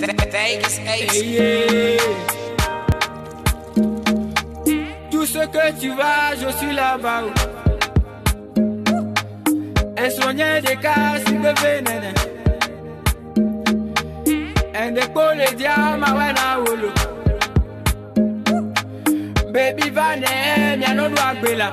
Vegas Ace. Hey, yeah. Tout ce que tu vas, je suis là-bas. Insomnier des cas, c'est de vénène. Un dépôt, les diamants, wana wolo. Baby Van, y'a non doigt, là.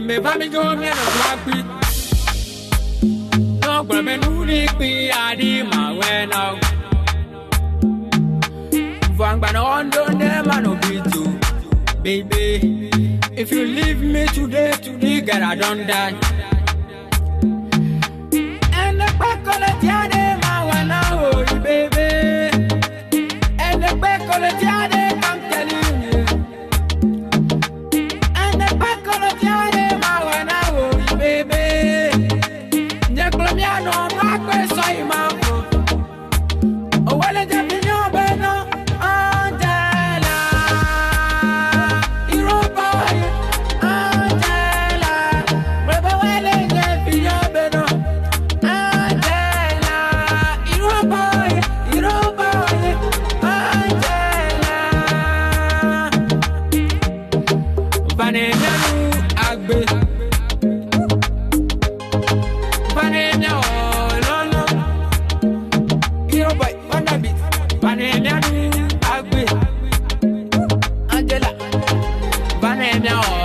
mmeba mi jo mi na kwa kpi n'ọgbọrọ mi nu ni kpi adị ma wee vangba na ọndụ ndị ma n'obi tu baby if you leave me today today girl i don die. ẹni pẹ́ kọ́lẹ́tì adé máa wà náà òyìnbébé oh, ẹni pẹ́ kọ́lẹ́tì. Miano, ma questo è ma O vuole già pigno beno Angela Europa Angela Breve vuole già pigno beno Angela Europa Europa Angela Vanessa Banana, Agwe, Angela, Banana.